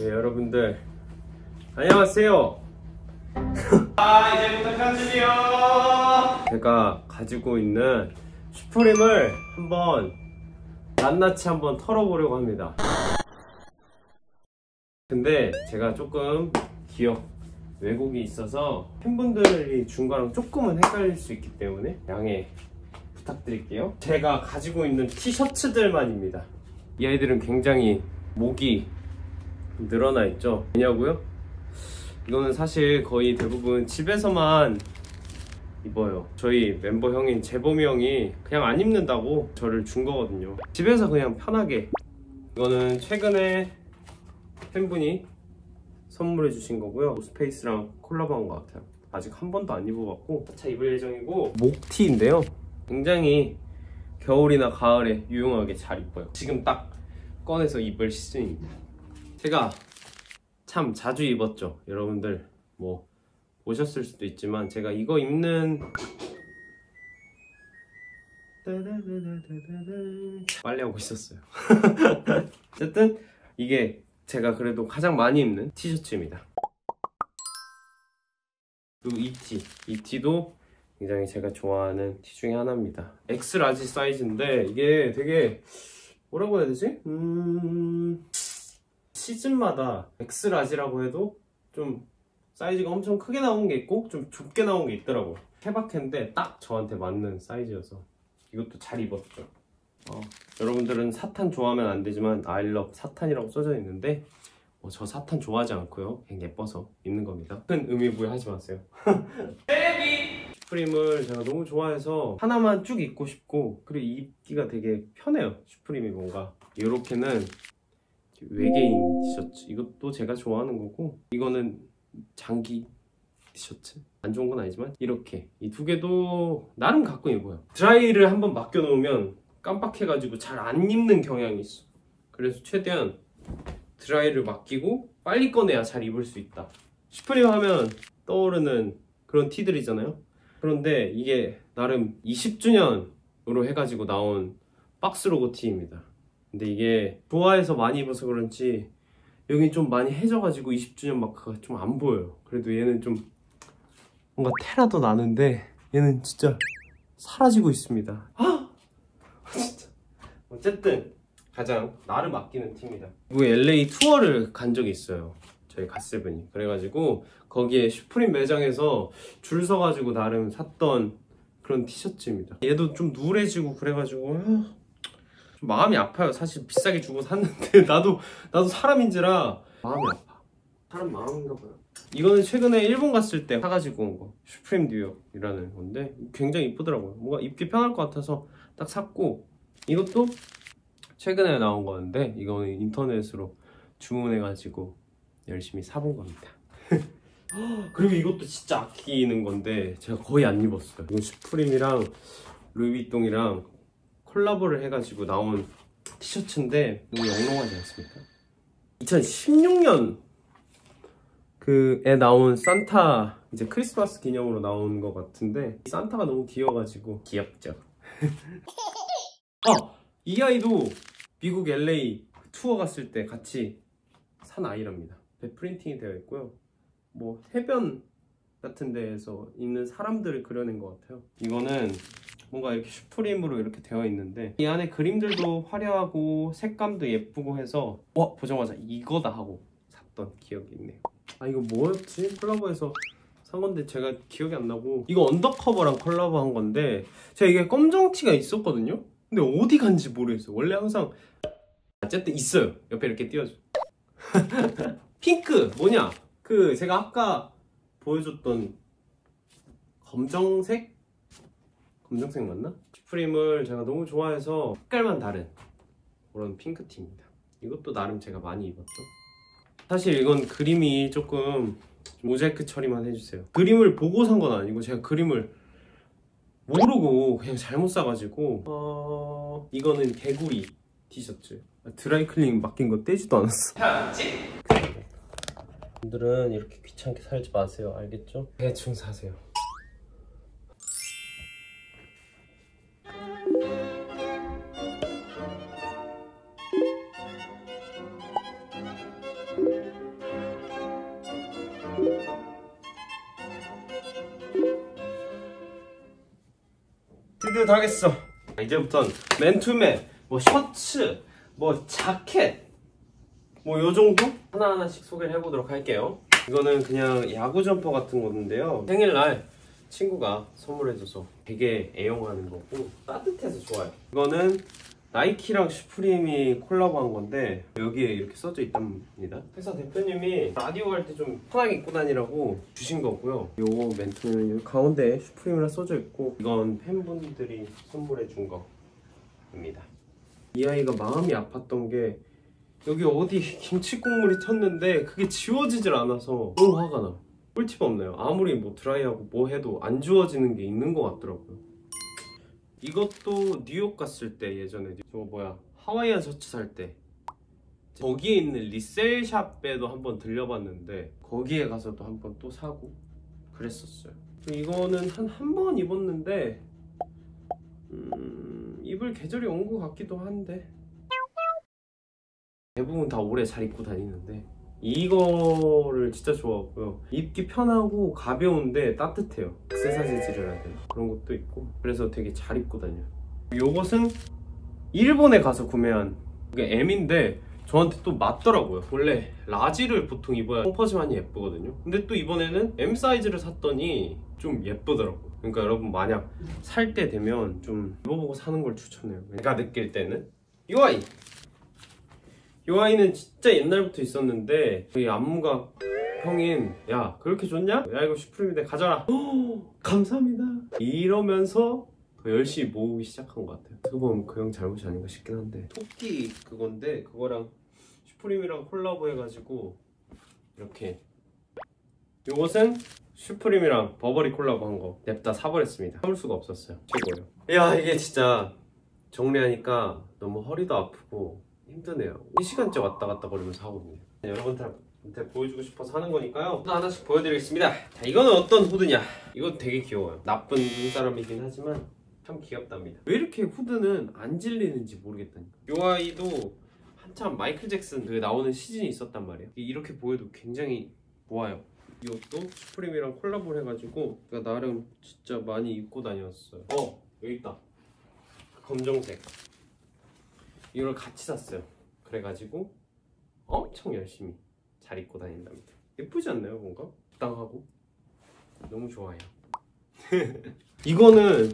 네 여러분들. 안녕하세요. 아 이제부터 편집이요. 제가 가지고 있는 슈프림을 한번 낱낱이 한번 털어보려고 합니다. 근데 제가 조금 기억 왜곡이 있어서 팬분들이 준 거랑 조금은 헷갈릴 수 있기 때문에 양해 부탁드릴게요. 제가 가지고 있는 티셔츠들만입니다. 이 아이들은 굉장히 목이 늘어나 있죠. 왜냐고요? 이거는 사실 거의 대부분 집에서만 입어요. 저희 멤버 형인 재범이 형이 그냥 안 입는다고 저를 준 거거든요. 집에서 그냥 편하게. 이거는 최근에 팬분이 선물해 주신 거고요. 스페이스랑 콜라보한 것 같아요. 아직 한 번도 안 입어봤고. 차차 입을 예정이고 목티인데요. 굉장히 겨울이나 가을에 유용하게 잘 입어요. 지금 딱 꺼내서 입을 시즌입니다 제가 참 자주 입었죠. 여러분들 뭐 보셨을 수도 있지만 제가 이거 입는 빨래하고 있었어요. 어쨌든 이게 제가 그래도 가장 많이 입는 티셔츠입니다. 그리고 이 티, 이 티도 굉장히 제가 좋아하는 티 중에 하나입니다. X large 사이즈인데 이게 되게 뭐라고 해야 되지? 음... 시즌마다 X 라지라고 해도 좀 사이즈가 엄청 크게 나온 게 있고 좀 좁게 나온 게 있더라고요. 케바케인데 딱 저한테 맞는 사이즈여서 이것도 잘 입었죠. 어, 여러분들은 사탄 좋아하면 안 되지만 I love Satan이라고 써져 있는데 어, 저 사탄 좋아하지 않고요. 그냥 예뻐서 입는 겁니다. 큰 의미 부여하지 마세요. 슈프림을 제가 너무 좋아해서 하나만 쭉 입고 싶고 그리고 입기가 되게 편해요. 슈프림이 뭔가. 이렇게는 외계인 티셔츠 이것도 제가 좋아하는 거고 이거는 장기 티셔츠? 안 좋은 건 아니지만 이렇게. 이 두 개도 나름 가끔 입어요. 드라이를 한번 맡겨 놓으면 깜빡해가지고 잘 안 입는 경향이 있어. 그래서 최대한 드라이를 맡기고 빨리 꺼내야 잘 입을 수 있다. 슈프림 하면 떠오르는 그런 티들이잖아요. 그런데 이게 나름 20주년으로 해가지고 나온 박스 로고 티입니다 근데 이게 좋아해서 많이 입어서 그런지 여기 좀 많이 해져가지고 20주년 마크가 좀 안 보여요. 그래도 얘는 좀 뭔가 테라도 나는데 얘는 진짜 사라지고 있습니다. 아! 진짜. 어쨌든 가장 나를 맡기는 팀이다. 그리고 LA 투어를 간 적이 있어요. 저희 갓세븐이. 그래가지고 거기에 슈프림 매장에서 줄 서가지고 나름 샀던 그런 티셔츠입니다. 얘도 좀 누래지고 그래가지고 아, 좀 마음이 아파요. 사실 비싸게 주고 샀는데 나도 나도 사람인지라. 마음이 아파. 사람 마음인가 봐요. 이거는 최근에 일본 갔을 때 사가지고 온 거. 슈프림 뉴욕이라는 건데 굉장히 이쁘더라고요. 뭔가 입기 편할 것 같아서 딱 샀고 이것도 최근에 나온 거였는데 이거는 인터넷으로 주문해가지고 열심히 사본 겁니다. 그리고 이것도 진짜 아끼는 건데 제가 거의 안 입었어요. 이건 슈프림이랑 루이비통이랑 콜라보를 해가지고 나온 티셔츠인데 너무 영롱하지 않습니까? 2016년 그에 나온 산타 이제 크리스마스 기념으로 나온 것 같은데 산타가 너무 귀여워가지고 귀엽죠 아! 이 아이도 미국 LA 투어 갔을 때 같이 산 아이랍니다 프린팅이 되어 있고요 뭐 해변 같은 데에서 있는 사람들을 그려낸 것 같아요 이거는 뭔가 이렇게 슈프림으로 이렇게 되어 있는데 이 안에 그림들도 화려하고 색감도 예쁘고 해서 와 보자마자 이거다 하고 샀던 기억이 있네요. 아 이거 뭐였지? 콜라보해서 산 건데 제가 기억이 안 나고 이거 언더커버랑 콜라보 한 건데 제가 이게 검정티가 있었거든요? 근데 어디 간지 모르겠어요. 원래 항상 어쨌든 있어요. 옆에 이렇게 띄워줘. 핑크! 뭐냐? 그 제가 아까 보여줬던 검정색? 검정색 맞나? 슈프림을 제가 너무 좋아해서 색깔만 다른 그런 핑크티입니다. 이것도 나름 제가 많이 입었죠. 사실 이건 그림이 조금 모자이크 처리만 해주세요. 그림을 보고 산 건 아니고 제가 그림을 모르고 그냥 잘못 사가지고 어... 이거는 개구리 티셔츠. 드라이클닝 맡긴 거 떼지도 않았어. 편지? 분들은 이렇게 귀찮게 살지 마세요. 알겠죠? 대충 사세요 드디어 다 하겠어. 이제부턴 맨투맨 뭐 셔츠 뭐 자켓 뭐 요 정도? 하나하나씩 소개를 해보도록 할게요. 이거는 그냥 야구 점퍼 같은 건데요. 생일날 친구가 선물해줘서 되게 애용하는 거고 따뜻해서 좋아요. 이거는 나이키랑 슈프림이 콜라보한 건데 여기에 이렇게 써져 있답니다. 회사 대표님이 라디오 할 때 좀 편하게 입고 다니라고 주신 거고요. 요거 맨투맨은 여기 가운데 슈프림이라 써져 있고 이건 팬분들이 선물해 준 거입니다. 이 아이가 마음이 아팠던 게 여기 어디 김치 국물이 텄는데 그게 지워지질 않아서 너무 화가 나. 꿀팁 없나요? 아무리 뭐 드라이하고 뭐 해도 안 지워지는 게 있는 것 같더라고요 이것도 뉴욕 갔을 때 예전에 저거 뭐야? 하와이안 셔츠 살 때. 거기에 있는 리셀샵에도 한번 들려봤는데 거기에 가서도 한번 또 사고 그랬었어요. 이거는 한 한 번 입었는데 음, 입을 계절이 온 것 같기도 한데. 대부분 다 오래 잘 입고 다니는데 이거를 진짜 좋아하고요. 입기 편하고 가벼운데 따뜻해요. 재질을 해야 되나 그런 것도 있고. 그래서 되게 잘 입고 다녀요. 요것은 일본에 가서 구매한 이게 M인데 저한테 또 맞더라고요. 원래 라지를 보통 입어야 펑퍼짐하니 예쁘거든요. 근데 또 이번에는 M 사이즈를 샀더니 좀 예쁘더라고요. 그러니까 여러분 만약 살 때 되면 좀 입어보고 사는 걸 추천해요. 내가 느낄 때는. 이 아이 이 아이는 진짜 옛날부터 있었는데 저희 안무가 형인 야 그렇게 좋냐? 야 이거 슈프림인데 가져라. 오, 감사합니다. 이러면서 더 열심히 모으기 시작한 것 같아요. 어떻게 보면 그 형 잘못이 아닌가 싶긴 한데. 토끼 그건데 그거랑 슈프림이랑 콜라보 해가지고 이렇게. 요것은 슈프림이랑 버버리 콜라보 한 거. 냅다 사버렸습니다. 참을 수가 없었어요. 최고예요. 야 이게 진짜 정리하니까 너무 허리도 아프고 힘드네요. 1시간째 왔다 갔다 거리면서 하거든요. 여러분들한테 보여주고 싶어서 하는 거니까요. 후드 하나씩 보여드리겠습니다. 자 이거는 어떤 후드냐? 이건 되게 귀여워요. 나쁜 사람이긴 하지만 참 귀엽답니다. 왜 이렇게 후드는 안 질리는지 모르겠다니까. 이 아이도 한참 마이클 잭슨 그 나오는 시즌이 있었단 말이에요. 이렇게 보여도 굉장히 좋아요. 이것도 슈프림이랑 콜라보를 해가지고 제가 나름 진짜 많이 입고 다녔어요. 어 여기 있다. 검정색 이걸 같이 샀어요. 그래가지고 엄청 열심히 잘 입고 다닌답니다. 예쁘지 않나요 뭔가? 적당하고? 너무 좋아요. 이거는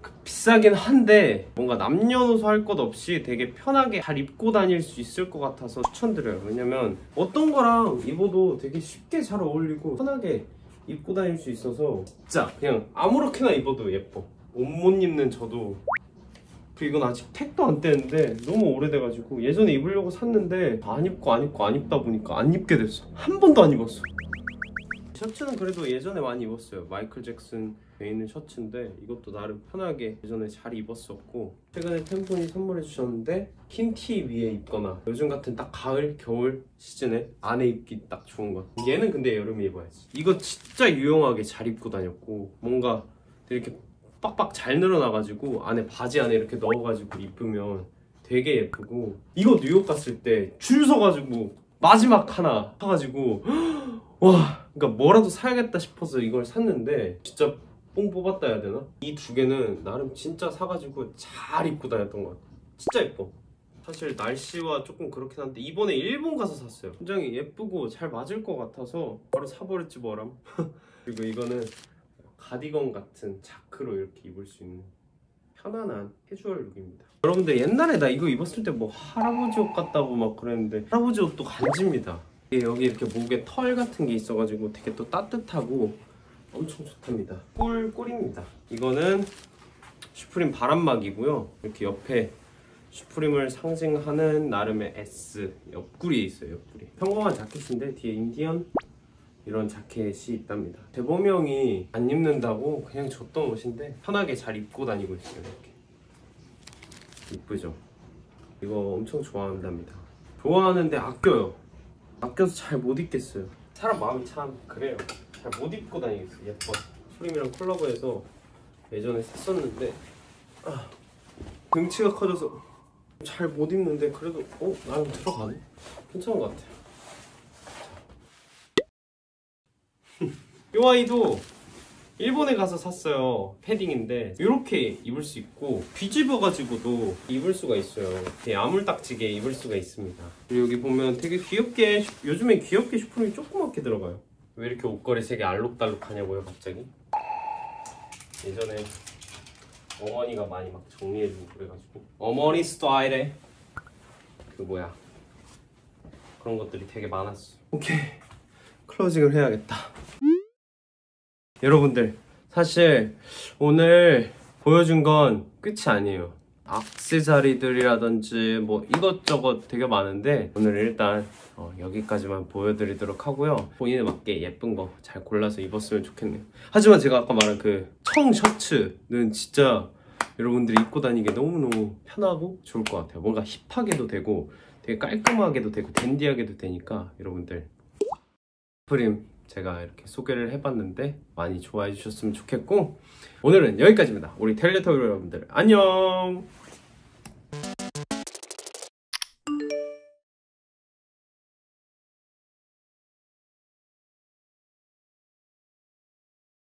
그 비싸긴 한데 뭔가 남녀노소 할 것 없이 되게 편하게 잘 입고 다닐 수 있을 것 같아서 추천드려요. 왜냐면 어떤 거랑 입어도 되게 쉽게 잘 어울리고 편하게 입고 다닐 수 있어서 진짜 그냥 아무렇게나 입어도 예뻐. 옷 못 입는 저도 이건 아직 택도 안 떼는데 너무 오래돼가지고 예전에 입으려고 샀는데 안 입고 안 입고 안 입다 보니까 안 입게 됐어. 한 번도 안 입었어. 셔츠는 그래도 예전에 많이 입었어요. 마이클 잭슨 에 있는 셔츠인데 이것도 나름 편하게 예전에 잘 입었었고 최근에 팬분이 선물해 주셨는데 흰 티 위에 입거나 요즘 같은 딱 가을 겨울 시즌에 안에 입기 딱 좋은 것 얘는 근데 여름에 입어야지. 이거 진짜 유용하게 잘 입고 다녔고 뭔가 이렇게 빡빡 잘 늘어나가지고 안에 바지 안에 이렇게 넣어가지고 입으면 되게 예쁘고. 이거 뉴욕 갔을 때 줄 서가지고 마지막 하나 사가지고 와 그러니까 뭐라도 사야겠다 싶어서 이걸 샀는데 진짜 뽕 뽑았다 해야 되나? 이 두 개는 나름 진짜 사가지고 잘 입고 다녔던 것 같아. 진짜 예뻐. 사실 날씨와 조금 그렇긴 한데 이번에 일본 가서 샀어요. 굉장히 예쁘고 잘 맞을 것 같아서 바로 사버렸지 뭐람 그리고 이거는 가디건 같은 자크로 이렇게 입을 수 있는 편안한 캐주얼 룩입니다. 여러분들 옛날에 나 이거 입었을 때 뭐 할아버지 옷 같다고 막 그랬는데 할아버지 옷도 간지입니다. 여기 이렇게 목에 털 같은 게 있어가지고 되게 또 따뜻하고 엄청 좋답니다. 꿀 꿀입니다. 이거는 슈프림 바람막이고요. 이렇게 옆에 슈프림을 상징하는 나름의 S 옆구리에 있어요 옆구리. 평범한 자켓인데 뒤에 인디언 이런 자켓이 있답니다. 대범형이 안 입는다고 그냥 줬던 옷인데 편하게 잘 입고 다니고 있어요 이렇게. 이쁘죠? 이거 엄청 좋아한답니다. 좋아하는데 아껴요. 아껴서 잘 못 입겠어요. 사람 마음이 참 그래요. 잘 못 입고 다니겠어요. 예뻐. 프림이랑 콜라보해서 예전에 샀었는데 아, 등치가 커져서 잘 못 입는데 그래도 어? 나름 들어가네? 괜찮은 것 같아요 이 아이도 일본에 가서 샀어요. 패딩인데 이렇게 입을 수 있고 뒤집어 가지고도 입을 수가 있어요. 되게 아물딱지게 입을 수가 있습니다. 그리고 여기 보면 되게 귀엽게 요즘엔 귀엽게 슈프림이 조그맣게 들어가요. 왜 이렇게 옷걸이 색이 알록달록하냐고요 갑자기? 예전에 어머니가 많이 막 정리해주고 그래가지고. 어머니 스타일의 그 뭐야. 그런 것들이 되게 많았어. 오케이. 클로징을 해야겠다 여러분들 사실 오늘 보여준 건 끝이 아니에요. 악세사리들이라든지 뭐 이것저것 되게 많은데 오늘 일단 어, 여기까지만 보여드리도록 하고요. 본인에 맞게 예쁜 거 잘 골라서 입었으면 좋겠네요. 하지만 제가 아까 말한 그 청 셔츠는 진짜 여러분들이 입고 다니기 너무너무 편하고 좋을 것 같아요. 뭔가 힙하게도 되고 되게 깔끔하게도 되고 댄디하게도 되니까 여러분들. 프림 제가 이렇게 소개를 해봤는데 많이 좋아해 주셨으면 좋겠고 오늘은 여기까지입니다. 우리 텔레토 여러분들 안녕